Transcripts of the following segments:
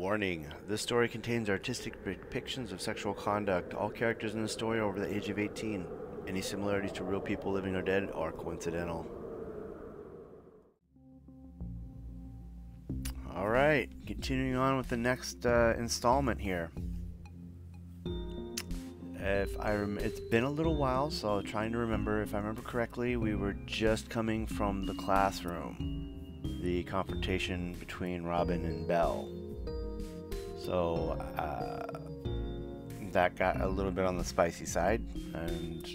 Warning, this story contains artistic depictions of sexual conduct. All characters in the story are over the age of 18. Any similarities to real people living or dead are coincidental. Alright, continuing on with the next uh, installment here. If I it's been a little while, so trying to remember. If I remember correctly, we were just coming from the classroom, the confrontation between Robin and Belle. So uh, that got a little bit on the spicy side, and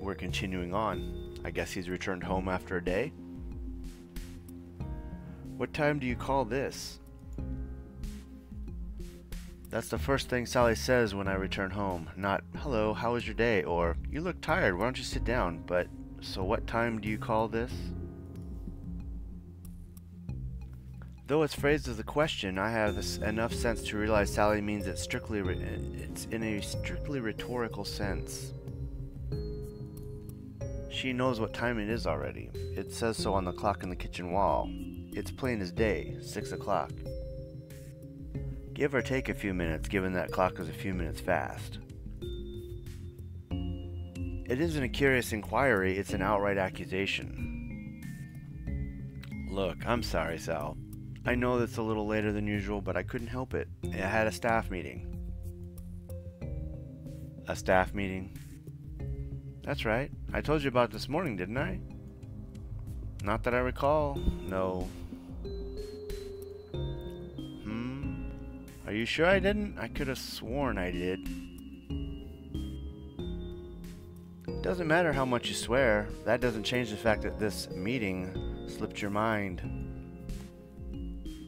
we're continuing on. I guess he's returned home after a day. What time do you call this? That's the first thing Sally says when I return home. Not, hello, how was your day? Or, you look tired, why don't you sit down? But, so what time do you call this? Though it's phrased as a question, I have enough sense to realize Sally means it strictly it's in a strictly rhetorical sense. She knows what time it is already. It says so on the clock in the kitchen wall. It's plain as day, six o'clock. Give or take a few minutes, given that clock is a few minutes fast. It isn't a curious inquiry, it's an outright accusation. Look, I'm sorry, Sal. I know that's a little later than usual, but I couldn't help it. I had a staff meeting. A staff meeting? That's right. I told you about this morning, didn't I? Not that I recall. No. Hmm? Are you sure I didn't? I could have sworn I did. Doesn't matter how much you swear. That doesn't change the fact that this meeting slipped your mind.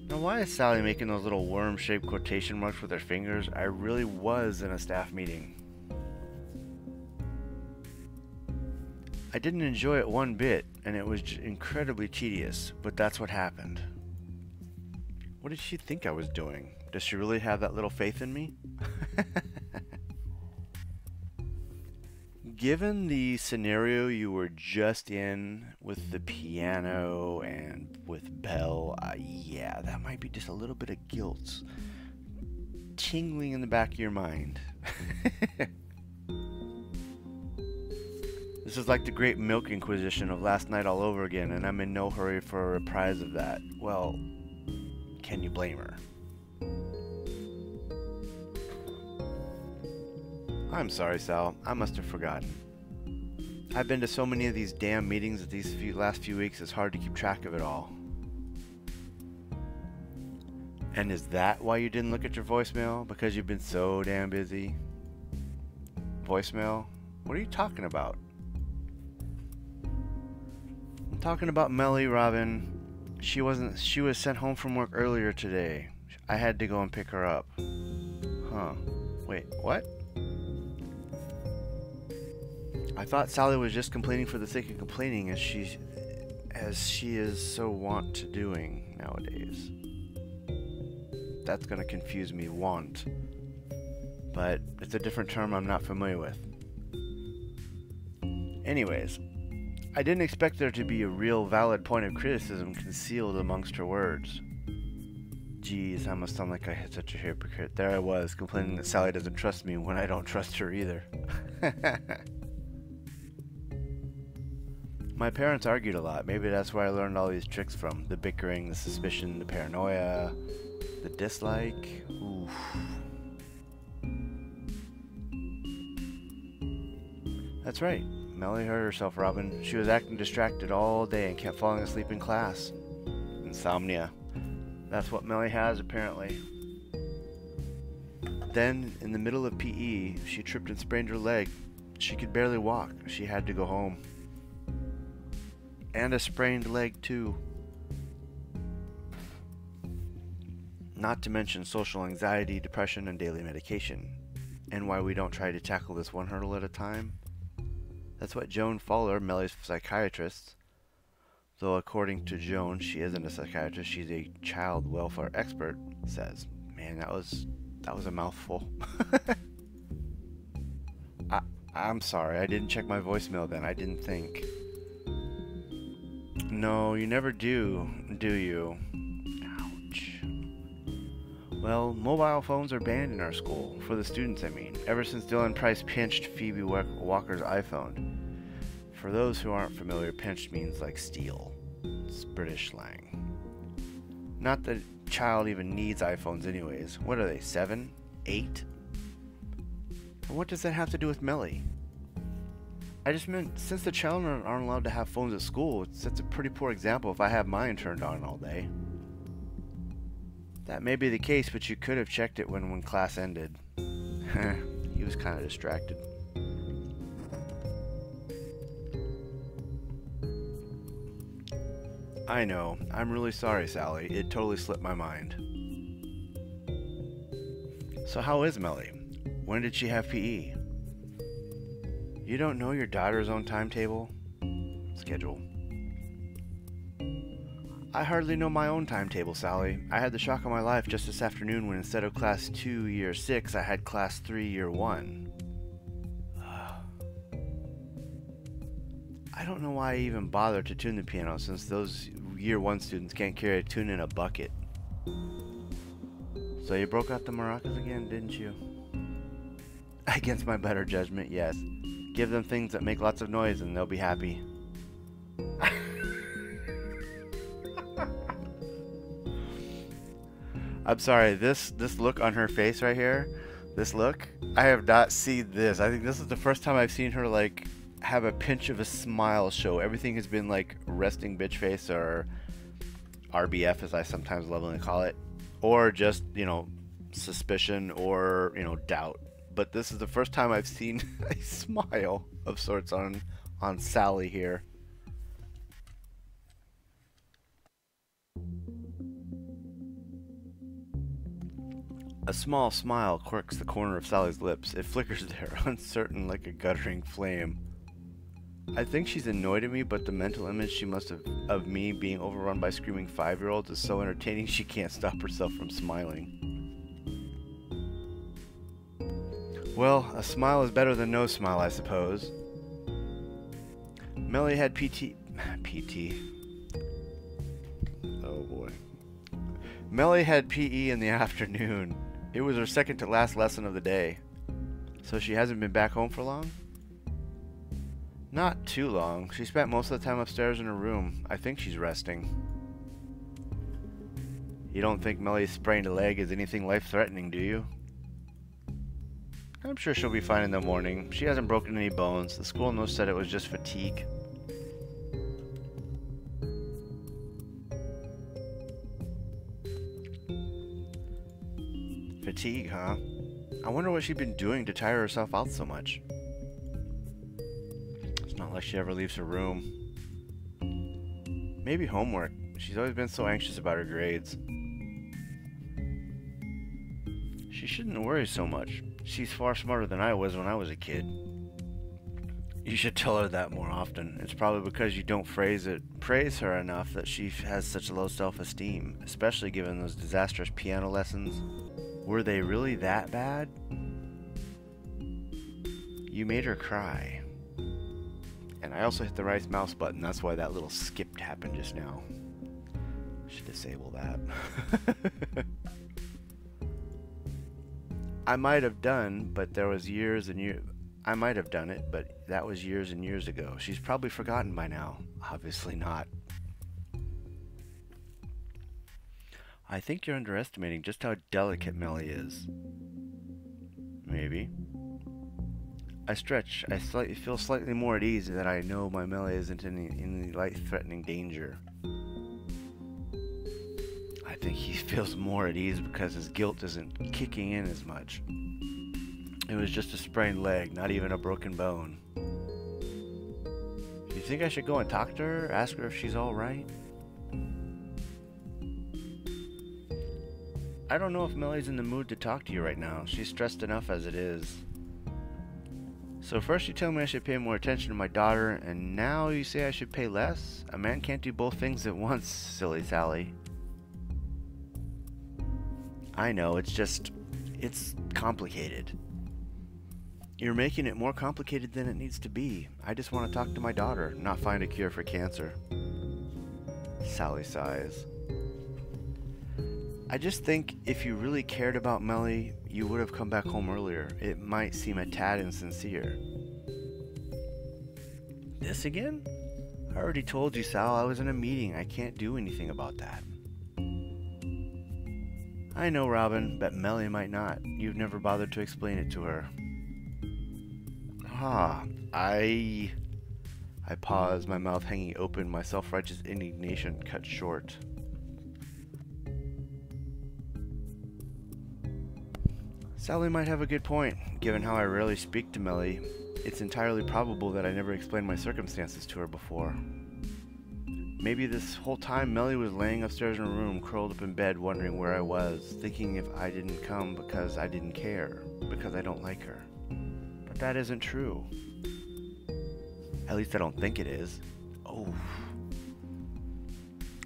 Now why is Sally making those little worm-shaped quotation marks with her fingers? I really was in a staff meeting. I didn't enjoy it one bit, and it was incredibly tedious, but that's what happened. What did she think I was doing? Does she really have that little faith in me? given the scenario you were just in with the piano and with Belle, uh, yeah, that might be just a little bit of guilt tingling in the back of your mind. this is like the Great Milk Inquisition of last night all over again, and I'm in no hurry for a reprise of that. Well, can you blame her? I'm sorry, Sal. I must have forgotten. I've been to so many of these damn meetings these few, last few weeks, it's hard to keep track of it all. And is that why you didn't look at your voicemail? Because you've been so damn busy? Voicemail? What are you talking about? I'm talking about Melly, Robin. She wasn't, she was sent home from work earlier today. I had to go and pick her up. Huh. Wait, what? I thought Sally was just complaining for the sake of complaining as she as she is so wont to doing nowadays. That's gonna confuse me, want. But it's a different term I'm not familiar with. Anyways, I didn't expect there to be a real valid point of criticism concealed amongst her words. Geez, I must sound like I had such a hypocrite. There I was, complaining that Sally doesn't trust me when I don't trust her either. My parents argued a lot. Maybe that's where I learned all these tricks from. The bickering, the suspicion, the paranoia, the dislike. Oof. That's right. Melly hurt herself, Robin. She was acting distracted all day and kept falling asleep in class. Insomnia. That's what Melly has, apparently. Then, in the middle of PE, she tripped and sprained her leg. She could barely walk. She had to go home and a sprained leg too. Not to mention social anxiety, depression, and daily medication. And why we don't try to tackle this one hurdle at a time? That's what Joan Fowler, Melly's psychiatrist, though according to Joan, she isn't a psychiatrist, she's a child welfare expert, says. Man, that was that was a mouthful. I, I'm sorry, I didn't check my voicemail then. I didn't think. No, you never do, do you? Ouch. Well, mobile phones are banned in our school, for the students I mean, ever since Dylan Price pinched Phoebe Walker's iPhone. For those who aren't familiar, pinched means like steal. It's British slang. Not that child even needs iPhones anyways. What are they, seven? Eight? And what does that have to do with Melly? I just meant, since the children aren't allowed to have phones at school, that's a pretty poor example if I have mine turned on all day. That may be the case, but you could have checked it when, when class ended. he was kind of distracted. I know. I'm really sorry, Sally. It totally slipped my mind. So how is Melly? When did she have PE? You don't know your daughter's own timetable? Schedule. I hardly know my own timetable, Sally. I had the shock of my life just this afternoon when instead of class 2, year 6, I had class 3, year 1. I don't know why I even bothered to tune the piano since those year 1 students can't carry a tune in a bucket. So you broke out the maracas again, didn't you? Against my better judgment, yes. Give them things that make lots of noise and they'll be happy. I'm sorry, this this look on her face right here, this look, I have not seen this. I think this is the first time I've seen her like have a pinch of a smile show. Everything has been like resting bitch face or RBF as I sometimes lovingly call it, or just, you know, suspicion or, you know, doubt but this is the first time I've seen a smile of sorts on on Sally here. A small smile quirks the corner of Sally's lips. It flickers there, uncertain like a guttering flame. I think she's annoyed at me, but the mental image she must have of me being overrun by screaming five-year-olds is so entertaining she can't stop herself from smiling. Well, a smile is better than no smile, I suppose. Melly had PT... PT... Oh boy. Melly had PE in the afternoon. It was her second to last lesson of the day. So she hasn't been back home for long? Not too long. She spent most of the time upstairs in her room. I think she's resting. You don't think Melly's sprained leg is anything life-threatening, do you? I'm sure she'll be fine in the morning. She hasn't broken any bones. The school nurse said it was just fatigue. Fatigue, huh? I wonder what she'd been doing to tire herself out so much. It's not like she ever leaves her room. Maybe homework. She's always been so anxious about her grades. She shouldn't worry so much. She's far smarter than I was when I was a kid. You should tell her that more often. It's probably because you don't phrase it, praise her enough that she has such low self-esteem, especially given those disastrous piano lessons. Were they really that bad? You made her cry. And I also hit the right mouse button, that's why that little skip happened just now. Should disable that. I might have done, but there was years and years. I might have done it, but that was years and years ago. She's probably forgotten by now. Obviously not. I think you're underestimating just how delicate Melly is. Maybe. I stretch. I slightly feel slightly more at ease that I know my Melly isn't in any, any life-threatening danger. I think he feels more at ease because his guilt isn't kicking in as much. It was just a sprained leg, not even a broken bone. Do you think I should go and talk to her, ask her if she's alright? I don't know if Melly's in the mood to talk to you right now. She's stressed enough as it is. So first you tell me I should pay more attention to my daughter, and now you say I should pay less? A man can't do both things at once, silly Sally. I know, it's just, it's complicated. You're making it more complicated than it needs to be. I just want to talk to my daughter, not find a cure for cancer. Sally sighs. I just think if you really cared about Melly, you would have come back home earlier. It might seem a tad insincere. This again? I already told you, Sal, I was in a meeting. I can't do anything about that. I know, Robin, but Melly might not. You've never bothered to explain it to her. Ah, I... I pause, my mouth hanging open, my self-righteous indignation cut short. Sally might have a good point. Given how I rarely speak to Melly, it's entirely probable that I never explained my circumstances to her before. Maybe this whole time Melly was laying upstairs in her room, curled up in bed, wondering where I was, thinking if I didn't come because I didn't care, because I don't like her. But that isn't true. At least I don't think it is. Oh.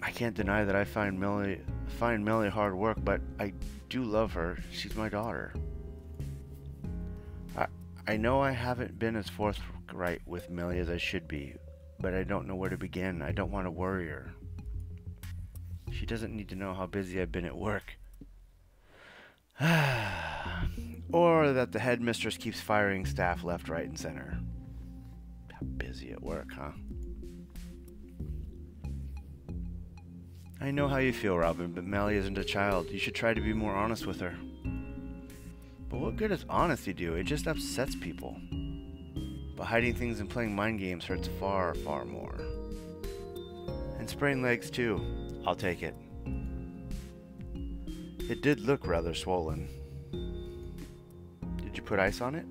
I can't deny that I find Melly find Melly hard work, but I do love her. She's my daughter. I I know I haven't been as forthright with Melly as I should be, but I don't know where to begin. I don't want to worry her. She doesn't need to know how busy I've been at work. or that the headmistress keeps firing staff left, right, and center. How Busy at work, huh? I know how you feel, Robin, but Melly isn't a child. You should try to be more honest with her. But what good does honesty do? It just upsets people. But hiding things and playing mind games hurts far, far more. And sprained legs, too. I'll take it. It did look rather swollen. Did you put ice on it?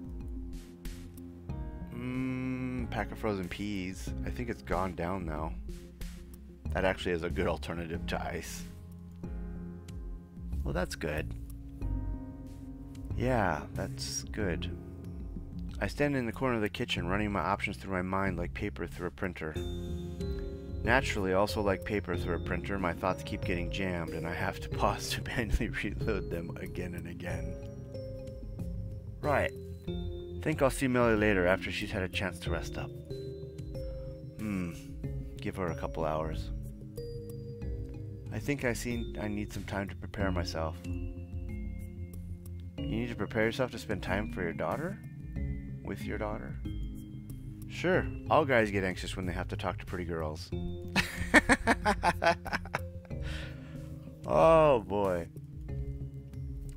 Mmm, pack of frozen peas. I think it's gone down now. That actually is a good alternative to ice. Well, that's good. Yeah, that's good. I stand in the corner of the kitchen, running my options through my mind like paper through a printer. Naturally, also like paper through a printer, my thoughts keep getting jammed, and I have to pause to manually reload them again and again. Right. Think I'll see Melly later after she's had a chance to rest up. Hmm. Give her a couple hours. I think I see I need some time to prepare myself. You need to prepare yourself to spend time for your daughter? With your daughter? Sure, all guys get anxious when they have to talk to pretty girls. oh boy.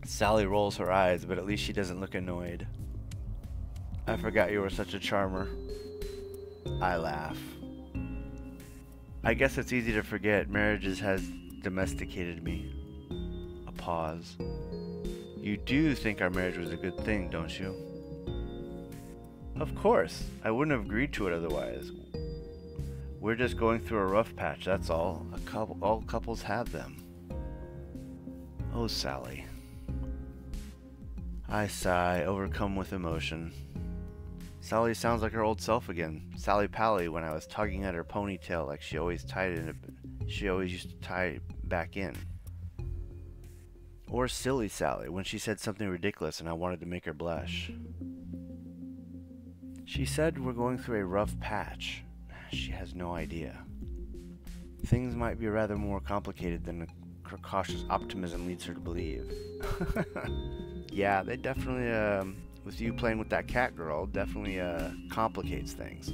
Sally rolls her eyes, but at least she doesn't look annoyed. I forgot you were such a charmer. I laugh. I guess it's easy to forget. Marriages has domesticated me. A pause. You do think our marriage was a good thing, don't you? Of course. I wouldn't have agreed to it otherwise. We're just going through a rough patch, that's all. A couple, all couples have them. Oh, Sally. I sigh, overcome with emotion. Sally sounds like her old self again. Sally Pally when I was tugging at her ponytail like she always tied it she always used to tie it back in. Or silly Sally when she said something ridiculous and I wanted to make her blush. She said we're going through a rough patch. She has no idea. Things might be rather more complicated than her cautious optimism leads her to believe. yeah, they definitely, um, with you playing with that cat girl, definitely uh, complicates things.